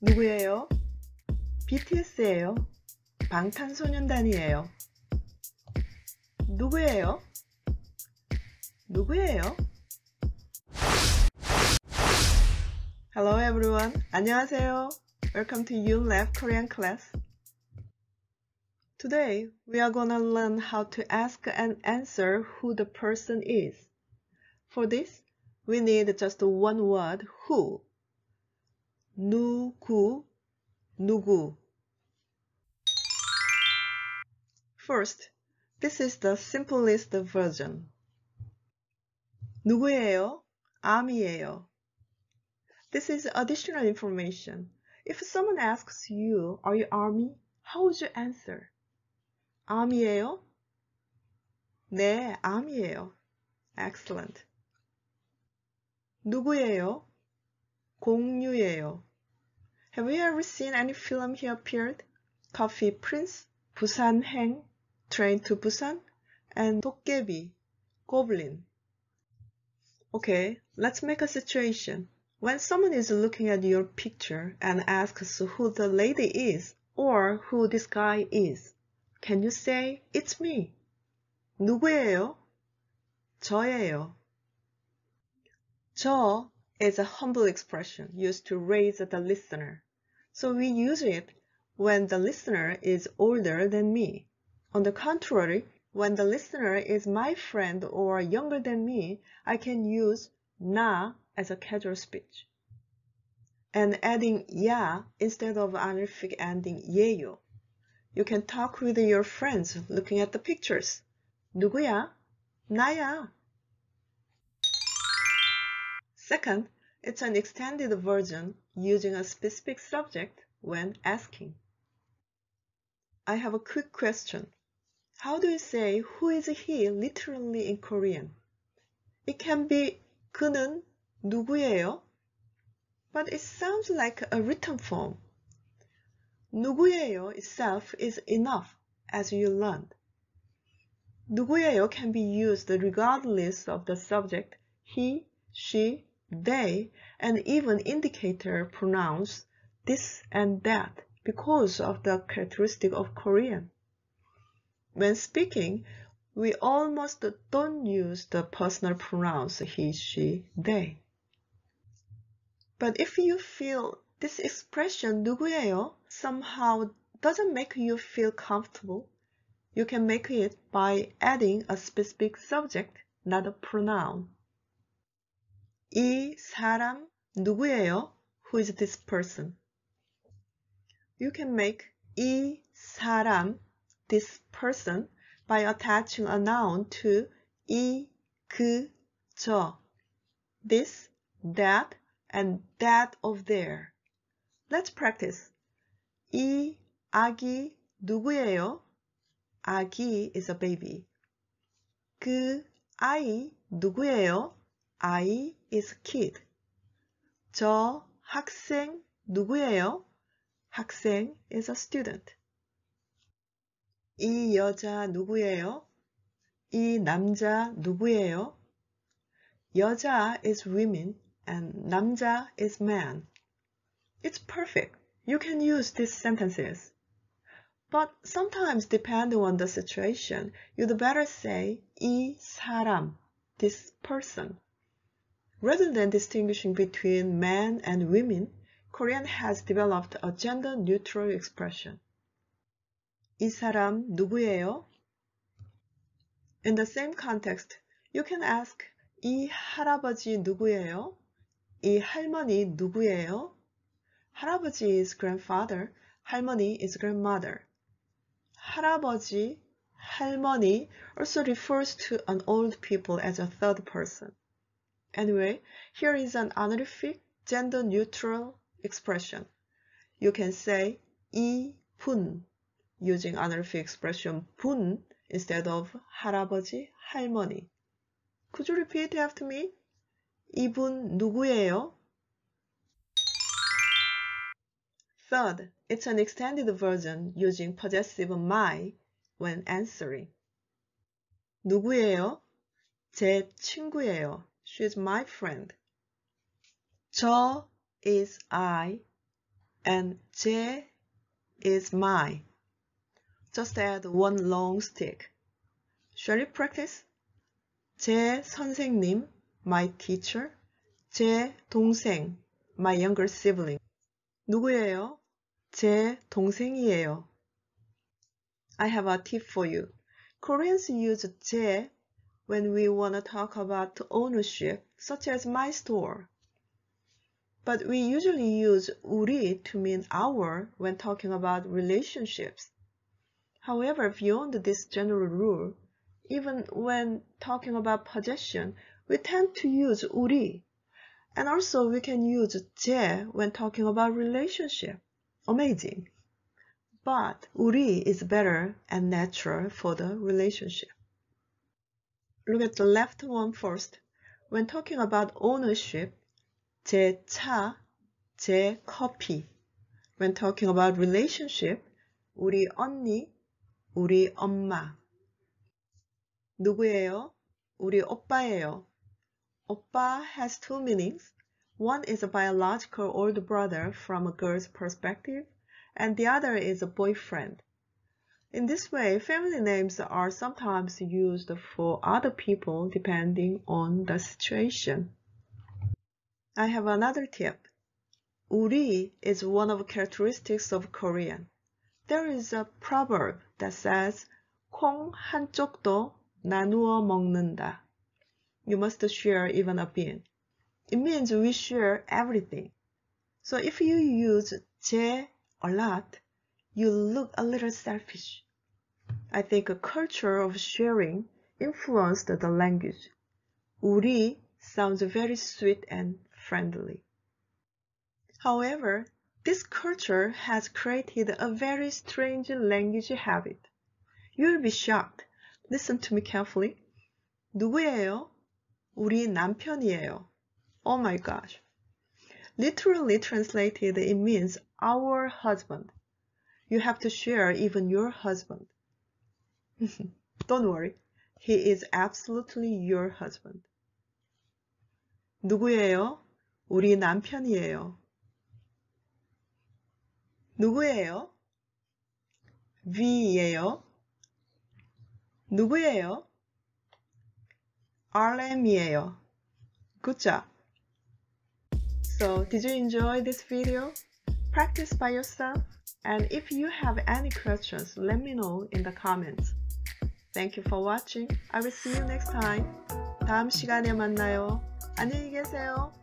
누구예요? BTS예요. 방탄소년단이에요. 누구예요? 누구예요? Hello everyone. 안녕하세요. Welcome to Yoonlab Korean class. Today, we are gonna learn how to ask and answer who the person is. For this, we need just one word, who, 누구, 누구. First, this is the simplest version. 누구예요? 아미예요. This is additional information. If someone asks you, are you army? How would you answer? 아미예요? 네, 아미예요. Excellent. 누구예요? 공유예요. Have you ever seen any film he appeared? Coffee Prince, Busanhaeng, Train to Busan, and Dokkaebi, Goblin. Okay, let's make a situation. When someone is looking at your picture and asks who the lady is or who this guy is, can you say, it's me? 누구예요? 저예요. 저 is a humble expression used to raise the listener So we use it when the listener is older than me. On the contrary, when the listener is my friend or younger than me, I can use 나 as a casual speech. And adding 야 instead of honorific ending 예요. You can talk with your friends looking at the pictures. 누구야? 나야. Second, it's an extended version using a specific subject when asking. I have a quick question. How do you say who is he literally in Korean? It can be 그는 누구예요? But it sounds like a written form. 누구예요 itself is enough as you learned. 누구예요 can be used regardless of the subject he, she, they, and even indicator pronouns this and that because of the characteristic of Korean. When speaking, we almost don't use the personal pronouns he, she, they. But if you feel this expression 누구예요 somehow doesn't make you feel comfortable, you can make it by adding a specific subject, not a pronoun. 이 사람 누구예요? Who is this person? You can make 이 사람, this person, by attaching a noun to 이, 그, 저, this, that, and that of there. Let's practice. 이 아기 누구예요? 아기 is a baby. 그 아이 누구예요? 아이 is a kid. 저 학생 누구예요? 학생 is a student. 이 여자 누구예요? 이 남자 누구예요? 여자 is women and 남자 is man. It's perfect. You can use these sentences. But sometimes depending on the situation, you'd better say 이 사람, this person. Rather than distinguishing between men and women, Korean has developed a gender-neutral expression. 이 사람 누구예요? In the same context, you can ask 이 할아버지 누구예요? 이 할머니 누구예요? 할아버지 is grandfather, 할머니 is grandmother. 할아버지, 할머니 also refers to an old people as a third person. Anyway, here is an honorific, gender-neutral expression. You can say 이분 using honorific expression 분 instead of 할아버지, 할머니. Could you repeat after me? 이분 누구예요? Third, it's an extended version using possessive my when answering. 누구예요? 제 친구예요. She's my friend. 저 is I and 제 is my. Just add one long stick. Shall we practice? 제 선생님, my teacher. 제 동생, my younger sibling. 누구예요? 제 동생이에요. I have a tip for you. Koreans use 제 when we want to talk about ownership, such as my store. But we usually use 우리 to mean our when talking about relationships. However, beyond this general rule, even when talking about possession, we tend to use 우리. And also we can use 제 when talking about relationship. Amazing. But 우리 is better and natural for the relationship. Look at the left one first. When talking about ownership, 제 차, 제 커피. When talking about relationship, 우리 언니, 우리 엄마. 누구예요? 우리 오빠예요. 오빠 has two meanings. One is a biological older brother from a girl's perspective, and the other is a boyfriend. In this way, family names are sometimes used for other people depending on the situation. I have another tip. 우리 is one of the characteristics of Korean. There is a proverb that says 콩 한쪽도 나누어 먹는다. You must share even a bean. It means we share everything. So if you use 제 a lot, you look a little selfish. I think a culture of sharing influenced the language. 우리 sounds very sweet and friendly. However, this culture has created a very strange language habit. You'll be shocked. Listen to me carefully. 누구예요? 우리 남편이에요. Oh my gosh. Literally translated, it means our husband. You have to share even your husband. Don't worry. He is absolutely your husband. 누구예요? 우리 남편이에요. 누구예요? V예요. 누구예요? RM이에요. Good job. So, did you enjoy this video? Practice by yourself. And if you have any questions, let me know in the comments. Thank you for watching. I will see you next time. 다음 시간에 만나요. 안녕히 계세요.